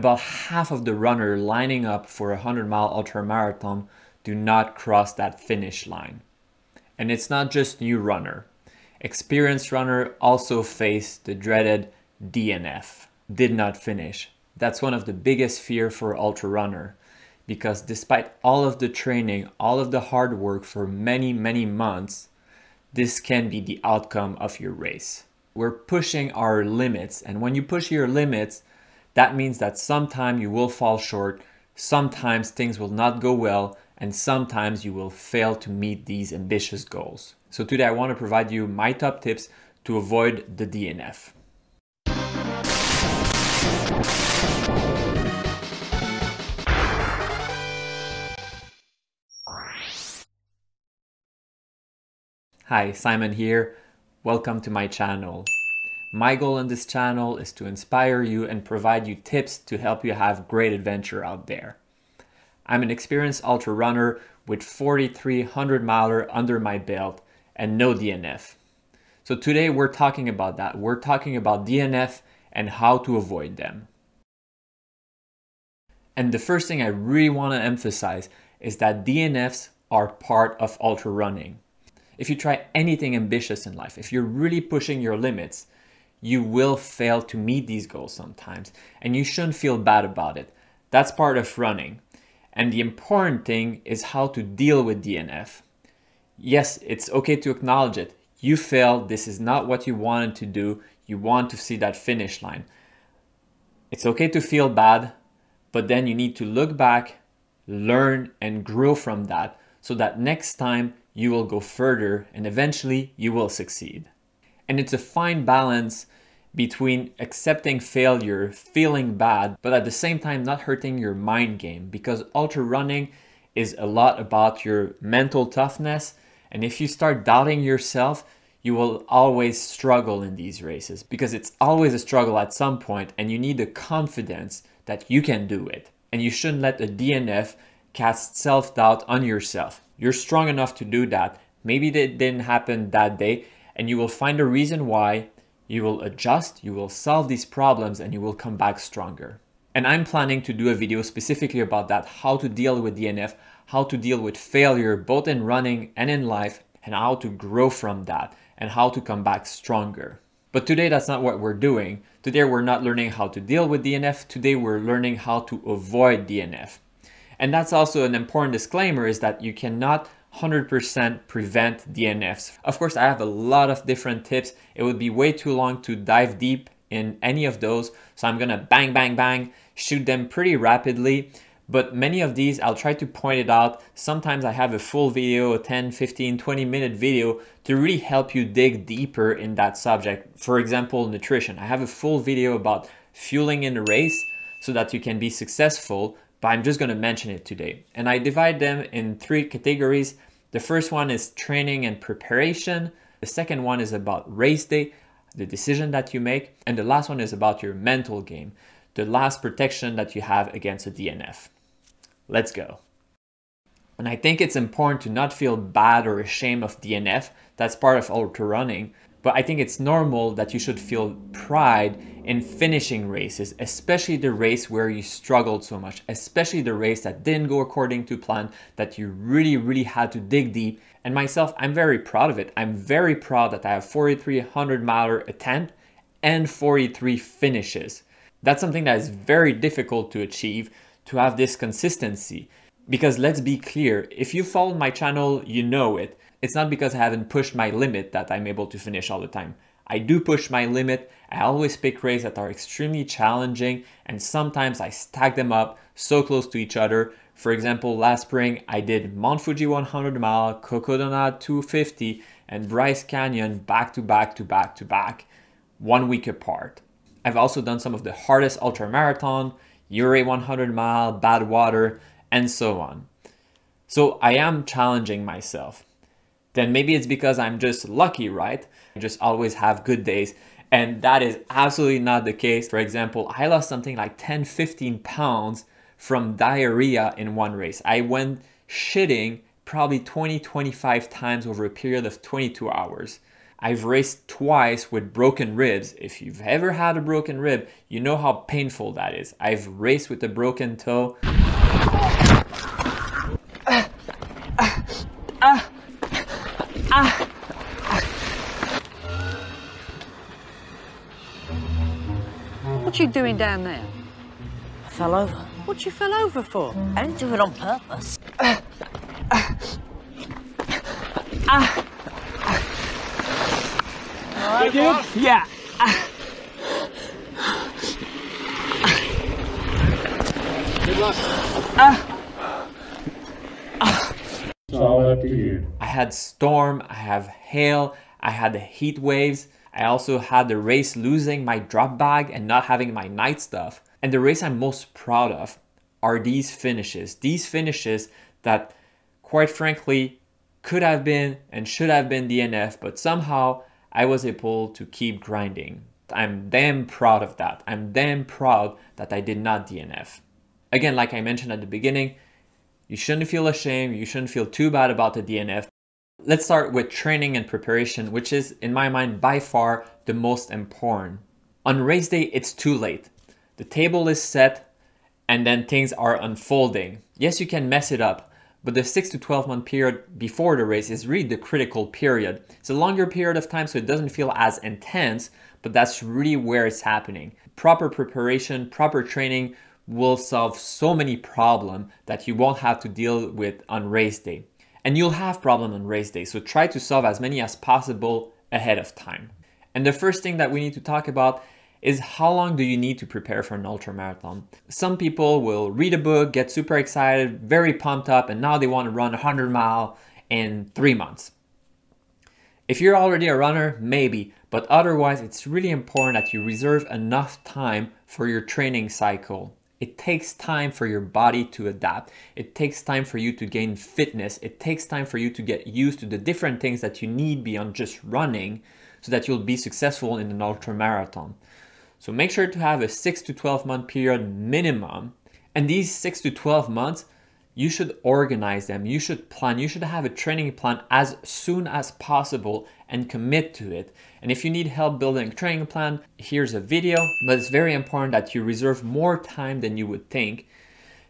about half of the runner lining up for a 100 mile ultra marathon do not cross that finish line. And it's not just new runner. Experienced runner also face the dreaded DNF, did not finish. That's one of the biggest fear for ultra runner because despite all of the training, all of the hard work for many, many months, this can be the outcome of your race. We're pushing our limits, and when you push your limits, that means that sometime you will fall short, sometimes things will not go well, and sometimes you will fail to meet these ambitious goals. So today I want to provide you my top tips to avoid the DNF. Hi, Simon here. Welcome to my channel. My goal on this channel is to inspire you and provide you tips to help you have great adventure out there. I'm an experienced ultra runner with 4,300 miler under my belt and no DNF. So today we're talking about that. We're talking about DNF and how to avoid them. And the first thing I really want to emphasize is that DNFs are part of ultra running. If you try anything ambitious in life, if you're really pushing your limits, you will fail to meet these goals sometimes, and you shouldn't feel bad about it. That's part of running. And the important thing is how to deal with DNF. Yes, it's okay to acknowledge it. You failed. This is not what you wanted to do. You want to see that finish line. It's okay to feel bad, but then you need to look back, learn, and grow from that so that next time you will go further and eventually you will succeed. And it's a fine balance between accepting failure, feeling bad, but at the same time not hurting your mind game because ultra running is a lot about your mental toughness. And if you start doubting yourself, you will always struggle in these races because it's always a struggle at some point and you need the confidence that you can do it. And you shouldn't let a DNF cast self-doubt on yourself. You're strong enough to do that. Maybe it didn't happen that day and you will find a reason why. You will adjust, you will solve these problems and you will come back stronger. And I'm planning to do a video specifically about that, how to deal with DNF, how to deal with failure both in running and in life, and how to grow from that and how to come back stronger. But today that's not what we're doing. Today we're not learning how to deal with DNF. Today we're learning how to avoid DNF. And that's also an important disclaimer is that you cannot 100% prevent DNFs. Of course, I have a lot of different tips. It would be way too long to dive deep in any of those. So I'm gonna bang, bang, bang, shoot them pretty rapidly. But many of these, I'll try to point it out. Sometimes I have a full video, a 10, 15, 20 minute video to really help you dig deeper in that subject. For example, nutrition. I have a full video about fueling in the race so that you can be successful but I'm just going to mention it today. And I divide them in three categories. The first one is training and preparation. The second one is about race day, the decision that you make. And the last one is about your mental game, the last protection that you have against a DNF. Let's go. And I think it's important to not feel bad or ashamed of DNF. That's part of ultra running. But I think it's normal that you should feel pride in finishing races, especially the race where you struggled so much, especially the race that didn't go according to plan, that you really, really had to dig deep. And myself, I'm very proud of it. I'm very proud that I have 4,300 miler attempt and 43 finishes. That's something that is very difficult to achieve to have this consistency. Because let's be clear, if you follow my channel, you know it. It's not because I haven't pushed my limit that I'm able to finish all the time. I do push my limit. I always pick races that are extremely challenging and sometimes I stack them up so close to each other. For example, last spring I did Mount Fuji 100 mile, Cocodona 250 and Bryce Canyon back to back to back to back, one week apart. I've also done some of the hardest ultra marathon, Ouray 100 mile, Badwater, and so on. So I am challenging myself then maybe it's because I'm just lucky, right? I just always have good days. And that is absolutely not the case. For example, I lost something like 10, 15 pounds from diarrhea in one race. I went shitting probably 20, 25 times over a period of 22 hours. I've raced twice with broken ribs. If you've ever had a broken rib, you know how painful that is. I've raced with a broken toe. Doing down there? I fell over. What you fell over for? I didn't do it on purpose. Yeah. Good luck. It's all up to you. I had storm, I have hail, I had the heat waves. I also had the race losing my drop bag and not having my night stuff. And the race I'm most proud of are these finishes. These finishes that, quite frankly, could have been and should have been DNF, but somehow I was able to keep grinding. I'm damn proud of that. I'm damn proud that I did not DNF. Again, like I mentioned at the beginning, you shouldn't feel ashamed. You shouldn't feel too bad about the DNF. Let's start with training and preparation, which is, in my mind, by far the most important. On race day, it's too late. The table is set and then things are unfolding. Yes, you can mess it up, but the 6 to 12 month period before the race is really the critical period. It's a longer period of time, so it doesn't feel as intense, but that's really where it's happening. Proper preparation, proper training will solve so many problems that you won't have to deal with on race day. And you'll have problem on race day, so try to solve as many as possible ahead of time. And the first thing that we need to talk about is how long do you need to prepare for an ultra marathon? Some people will read a book, get super excited, very pumped up, and now they want to run 100 mile in three months. If you're already a runner, maybe, but otherwise, it's really important that you reserve enough time for your training cycle. It takes time for your body to adapt. It takes time for you to gain fitness. It takes time for you to get used to the different things that you need beyond just running so that you'll be successful in an ultra marathon. So make sure to have a 6 to 12 month period minimum. And these 6 to 12 months, you should organize them. You should plan. You should have a training plan as soon as possible and commit to it. And if you need help building a training plan, here's a video. But it's very important that you reserve more time than you would think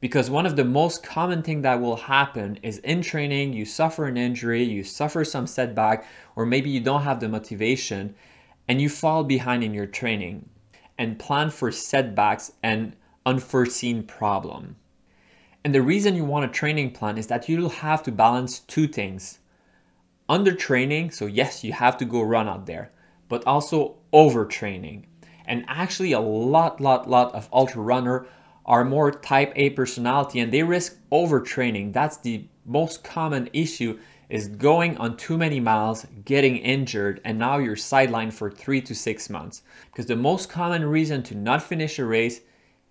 because one of the most common thing that will happen is in training you suffer an injury you suffer some setback or maybe you don't have the motivation and you fall behind in your training and plan for setbacks and unforeseen problem and the reason you want a training plan is that you'll have to balance two things under training so yes you have to go run out there but also overtraining and actually a lot lot lot of ultra runner are more type A personality and they risk overtraining. That's the most common issue is going on too many miles, getting injured, and now you're sidelined for three to six months. Because the most common reason to not finish a race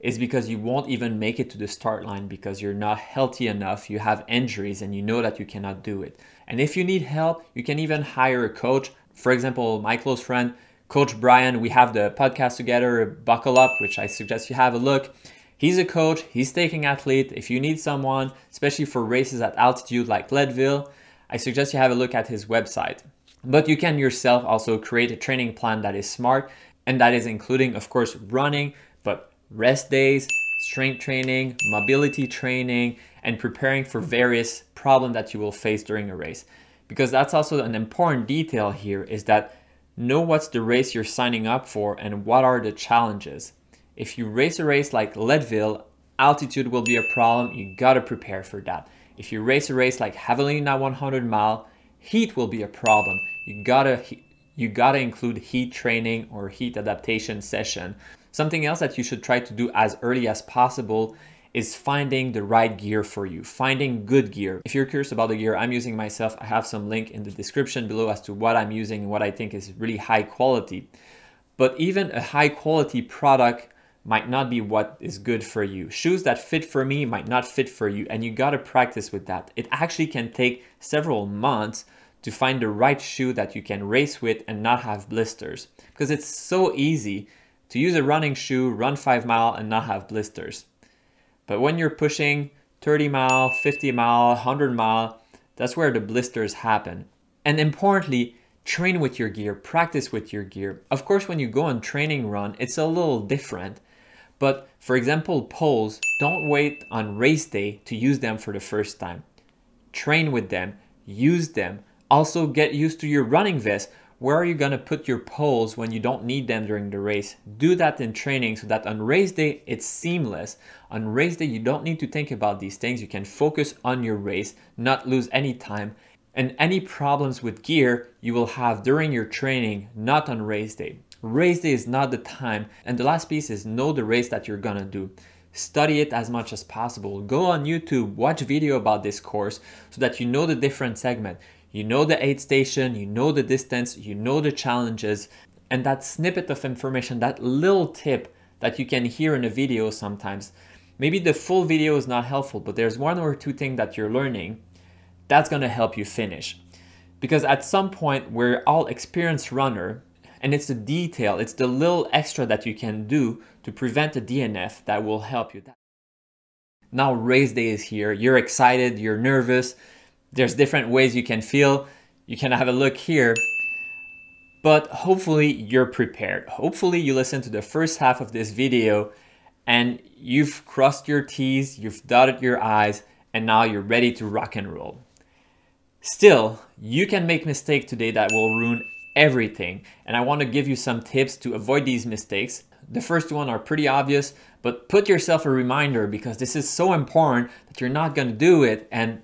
is because you won't even make it to the start line because you're not healthy enough, you have injuries, and you know that you cannot do it. And if you need help, you can even hire a coach. For example, my close friend, Coach Brian, we have the podcast together, Buckle Up, which I suggest you have a look. He's a coach, he's taking athlete. If you need someone, especially for races at altitude like Leadville, I suggest you have a look at his website. But you can yourself also create a training plan that is smart and that is including, of course, running, but rest days, strength training, mobility training, and preparing for various problems that you will face during a race. Because that's also an important detail here is that know what's the race you're signing up for and what are the challenges. If you race a race like Leadville, altitude will be a problem. You gotta prepare for that. If you race a race like Javelina 100 mile, heat will be a problem. You gotta you gotta include heat training or heat adaptation session. Something else that you should try to do as early as possible is finding the right gear for you, finding good gear. If you're curious about the gear I'm using myself, I have some link in the description below as to what I'm using and what I think is really high quality. But even a high quality product might not be what is good for you. Shoes that fit for me might not fit for you, and you gotta practice with that. It actually can take several months to find the right shoe that you can race with and not have blisters. Because it's so easy to use a running shoe, run five mile, and not have blisters. But when you're pushing 30 mile, 50 mile, 100 mile, that's where the blisters happen. And importantly, train with your gear, practice with your gear. Of course, when you go on training run, it's a little different. But for example, poles, don't wait on race day to use them for the first time. Train with them, use them. Also get used to your running vest. Where are you gonna put your poles when you don't need them during the race? Do that in training so that on race day, it's seamless. On race day, you don't need to think about these things. You can focus on your race, not lose any time. And any problems with gear you will have during your training, not on race day. Race day is not the time. And the last piece is know the race that you're gonna do. Study it as much as possible. Go on YouTube, watch video about this course so that you know the different segment. You know the aid station, you know the distance, you know the challenges, and that snippet of information, that little tip that you can hear in a video sometimes. Maybe the full video is not helpful, but there's one or two things that you're learning that's gonna help you finish. Because at some point, we're all experienced runner, and it's the detail, it's the little extra that you can do to prevent a DNF that will help you. Now race day is here. You're excited, you're nervous. There's different ways you can feel. You can have a look here. But hopefully you're prepared. Hopefully you listen to the first half of this video and you've crossed your T's, you've dotted your I's, and now you're ready to rock and roll. Still, you can make mistakes today that will ruin everything. And I want to give you some tips to avoid these mistakes. The first one are pretty obvious, but put yourself a reminder because this is so important that you're not going to do it. And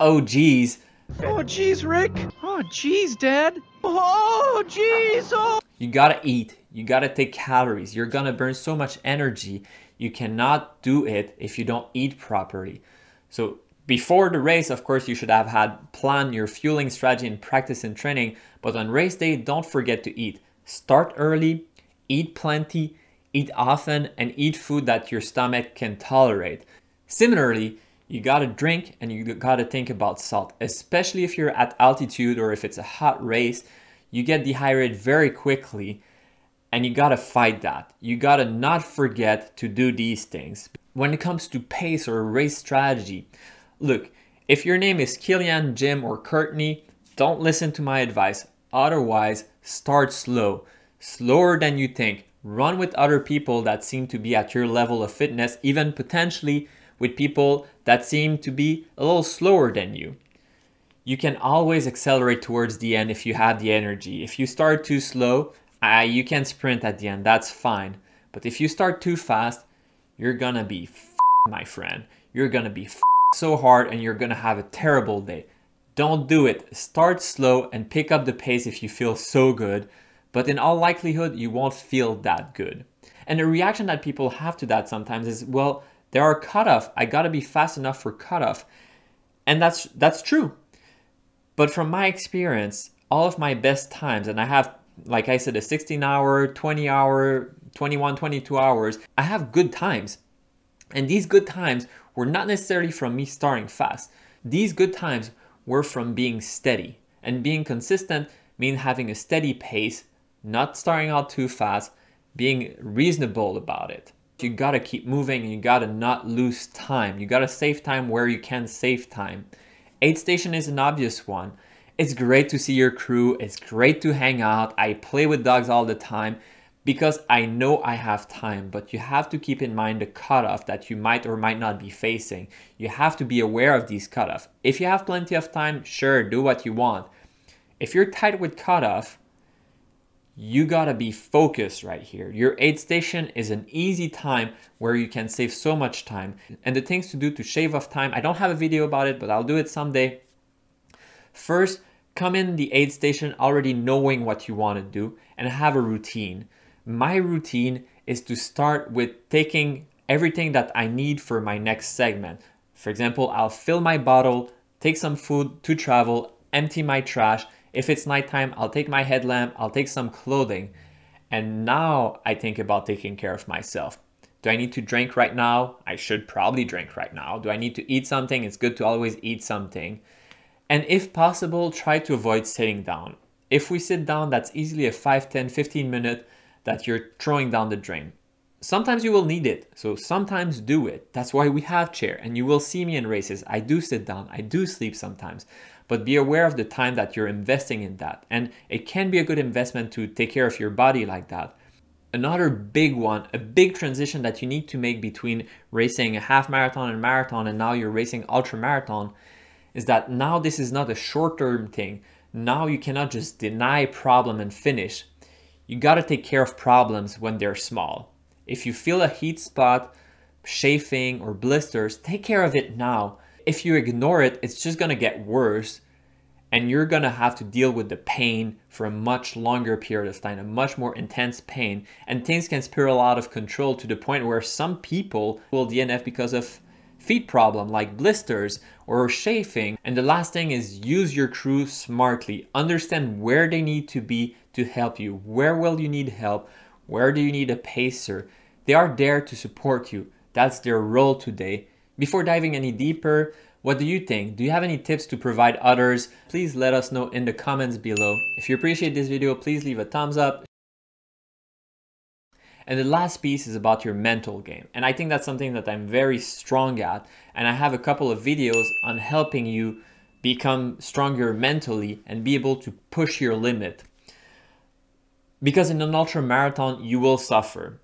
oh, geez. Oh, geez, Rick. Oh, geez, Dad. Oh, geez. Oh. You gotta eat. You gotta take calories. You're gonna burn so much energy. You cannot do it if you don't eat properly. So before the race, of course, you should have had planned your fueling strategy and practice and training, but on race day, don't forget to eat. Start early, eat plenty, eat often, and eat food that your stomach can tolerate. Similarly, you gotta drink and you gotta think about salt, especially if you're at altitude or if it's a hot race, you get dehydrated very quickly and you gotta fight that. You gotta not forget to do these things. When it comes to pace or race strategy, Look, if your name is Kilian, Jim, or Courtney, don't listen to my advice. Otherwise, start slow, slower than you think. Run with other people that seem to be at your level of fitness, even potentially with people that seem to be a little slower than you. You can always accelerate towards the end if you have the energy. If you start too slow, uh, you can sprint at the end, that's fine. But if you start too fast, you're gonna be my friend. You're gonna be so hard and you're gonna have a terrible day. Don't do it. Start slow and pick up the pace if you feel so good, but in all likelihood, you won't feel that good. And the reaction that people have to that sometimes is, well, there are cutoff. I gotta be fast enough for cutoff. And that's that's true. But from my experience, all of my best times, and I have, like I said, a 16 hour, 20 hour, 21, 22 hours, I have good times. And these good times were not necessarily from me starting fast. These good times were from being steady. And being consistent means having a steady pace, not starting out too fast, being reasonable about it. You gotta keep moving and you gotta not lose time. You gotta save time where you can save time. Aid station is an obvious one. It's great to see your crew, it's great to hang out. I play with dogs all the time because I know I have time, but you have to keep in mind the cutoff that you might or might not be facing. You have to be aware of these cutoff. If you have plenty of time, sure, do what you want. If you're tight with cutoff, you gotta be focused right here. Your aid station is an easy time where you can save so much time. And the things to do to shave off time, I don't have a video about it, but I'll do it someday. First, come in the aid station already knowing what you wanna do and have a routine my routine is to start with taking everything that I need for my next segment. For example, I'll fill my bottle, take some food to travel, empty my trash. If it's nighttime, I'll take my headlamp, I'll take some clothing. And now I think about taking care of myself. Do I need to drink right now? I should probably drink right now. Do I need to eat something? It's good to always eat something. And if possible, try to avoid sitting down. If we sit down, that's easily a 5, 10, 15 minute that you're throwing down the drain. Sometimes you will need it, so sometimes do it. That's why we have chair, and you will see me in races. I do sit down, I do sleep sometimes, but be aware of the time that you're investing in that. And it can be a good investment to take care of your body like that. Another big one, a big transition that you need to make between racing a half marathon and marathon and now you're racing ultra marathon is that now this is not a short term thing. Now you cannot just deny problem and finish. You got to take care of problems when they're small. If you feel a heat spot, chafing, or blisters, take care of it now. If you ignore it, it's just going to get worse and you're going to have to deal with the pain for a much longer period of time, a much more intense pain, and things can spiral out of control to the point where some people will DNF because of feet problem like blisters or chafing. And the last thing is use your crew smartly. Understand where they need to be to help you. Where will you need help? Where do you need a pacer? They are there to support you. That's their role today. Before diving any deeper, what do you think? Do you have any tips to provide others? Please let us know in the comments below. If you appreciate this video, please leave a thumbs up. And the last piece is about your mental game. And I think that's something that I'm very strong at. And I have a couple of videos on helping you become stronger mentally and be able to push your limit. Because in an ultra marathon, you will suffer.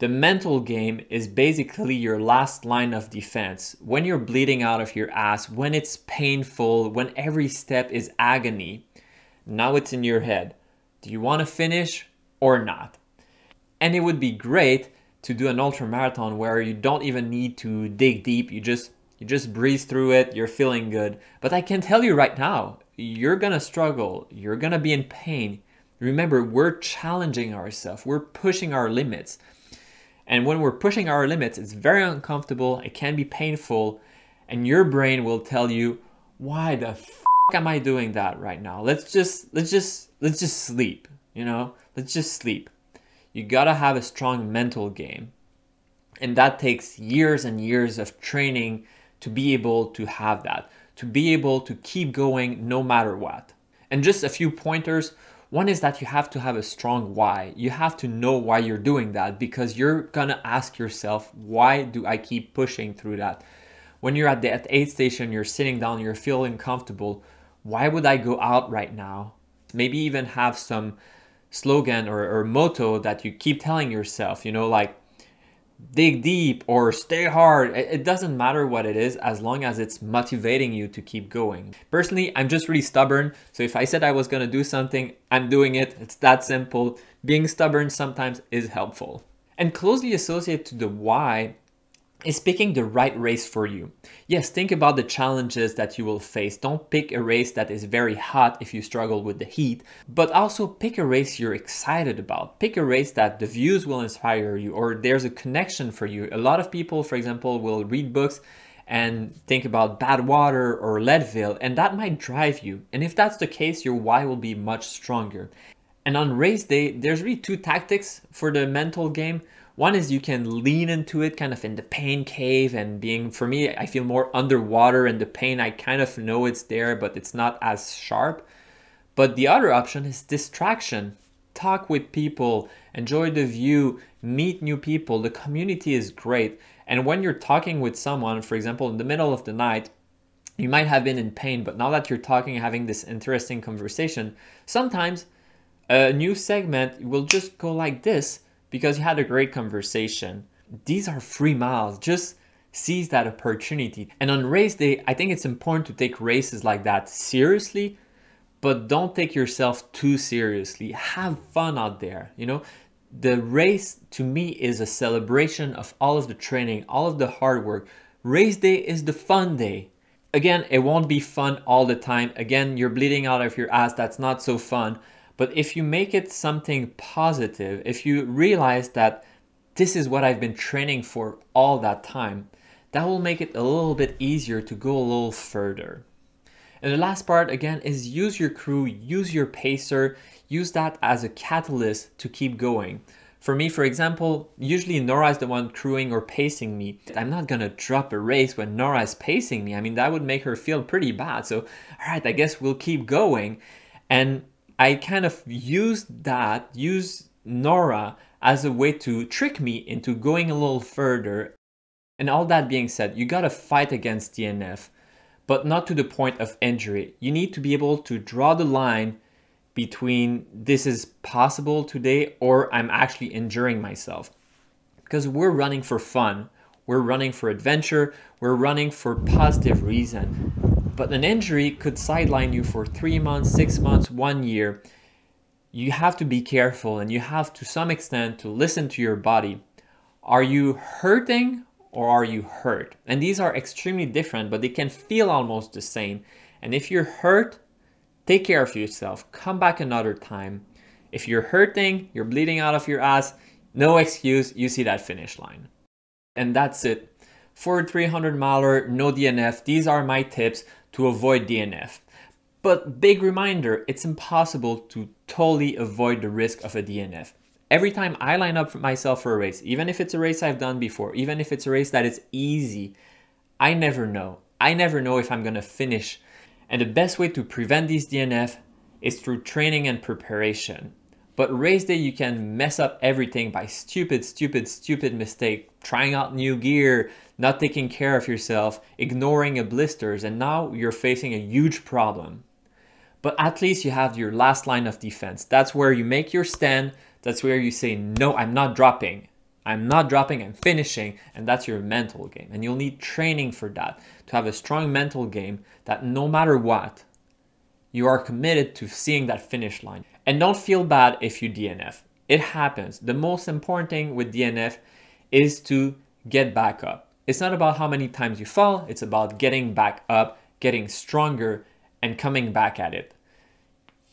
The mental game is basically your last line of defense. When you're bleeding out of your ass, when it's painful, when every step is agony, now it's in your head. Do you want to finish or not? And it would be great to do an ultra marathon where you don't even need to dig deep. You just you just breeze through it. You're feeling good. But I can tell you right now, you're going to struggle. You're going to be in pain. Remember, we're challenging ourselves. We're pushing our limits. And when we're pushing our limits, it's very uncomfortable, it can be painful, and your brain will tell you, why the f am I doing that right now? Let's just let's just let's just sleep, you know? Let's just sleep. You gotta have a strong mental game. And that takes years and years of training to be able to have that, to be able to keep going no matter what. And just a few pointers one is that you have to have a strong why. You have to know why you're doing that because you're gonna ask yourself, why do I keep pushing through that? When you're at the aid station, you're sitting down, you're feeling comfortable. Why would I go out right now? Maybe even have some slogan or, or motto that you keep telling yourself, you know, like dig deep or stay hard. It doesn't matter what it is as long as it's motivating you to keep going. Personally, I'm just really stubborn. So if I said I was going to do something, I'm doing it. It's that simple. Being stubborn sometimes is helpful. And closely associated to the why is picking the right race for you. Yes, think about the challenges that you will face. Don't pick a race that is very hot if you struggle with the heat, but also pick a race you're excited about. Pick a race that the views will inspire you or there's a connection for you. A lot of people, for example, will read books and think about Badwater or Leadville, and that might drive you. And if that's the case, your why will be much stronger. And on race day, there's really two tactics for the mental game. One is you can lean into it kind of in the pain cave and being, for me, I feel more underwater and the pain, I kind of know it's there, but it's not as sharp. But the other option is distraction. Talk with people, enjoy the view, meet new people. The community is great. And when you're talking with someone, for example, in the middle of the night, you might have been in pain, but now that you're talking, having this interesting conversation, sometimes a new segment will just go like this because you had a great conversation. These are free miles. Just seize that opportunity. And on race day, I think it's important to take races like that seriously, but don't take yourself too seriously. Have fun out there. You know, the race to me is a celebration of all of the training, all of the hard work. Race day is the fun day. Again, it won't be fun all the time. Again, you're bleeding out of your ass. That's not so fun. But if you make it something positive, if you realize that this is what I've been training for all that time, that will make it a little bit easier to go a little further. And the last part again is use your crew, use your pacer, use that as a catalyst to keep going. For me, for example, usually Nora is the one crewing or pacing me. I'm not gonna drop a race when Nora is pacing me. I mean, that would make her feel pretty bad. So, all right, I guess we'll keep going. And I kind of used that, use Nora as a way to trick me into going a little further. And all that being said, you gotta fight against DNF, but not to the point of injury. You need to be able to draw the line between this is possible today or I'm actually injuring myself. Because we're running for fun, we're running for adventure, we're running for positive reason. But an injury could sideline you for three months, six months, one year. You have to be careful and you have to some extent to listen to your body. Are you hurting or are you hurt? And these are extremely different, but they can feel almost the same. And if you're hurt, take care of yourself. Come back another time. If you're hurting, you're bleeding out of your ass, no excuse, you see that finish line. And that's it. For a 300 miler, no DNF, these are my tips to avoid DNF. But big reminder, it's impossible to totally avoid the risk of a DNF. Every time I line up myself for a race, even if it's a race I've done before, even if it's a race that is easy, I never know. I never know if I'm gonna finish. And the best way to prevent these DNF is through training and preparation. But race day, you can mess up everything by stupid, stupid, stupid mistake, trying out new gear, not taking care of yourself, ignoring a blisters, and now you're facing a huge problem. But at least you have your last line of defense. That's where you make your stand. That's where you say, no, I'm not dropping. I'm not dropping, I'm finishing. And that's your mental game. And you'll need training for that to have a strong mental game that no matter what, you are committed to seeing that finish line. And don't feel bad if you DNF. It happens. The most important thing with DNF is to get back up. It's not about how many times you fall, it's about getting back up, getting stronger, and coming back at it.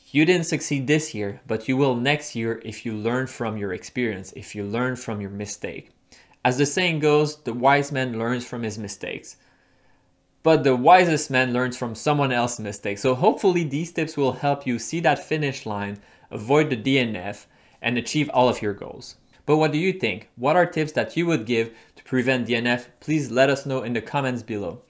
You didn't succeed this year, but you will next year if you learn from your experience, if you learn from your mistake. As the saying goes, the wise man learns from his mistakes. But the wisest man learns from someone else's mistakes. So hopefully these tips will help you see that finish line, avoid the DNF, and achieve all of your goals. But what do you think? What are tips that you would give to prevent DNF? Please let us know in the comments below.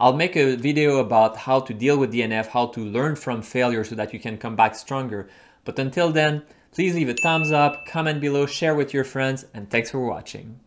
I'll make a video about how to deal with DNF, how to learn from failure so that you can come back stronger. But until then, please leave a thumbs up, comment below, share with your friends, and thanks for watching.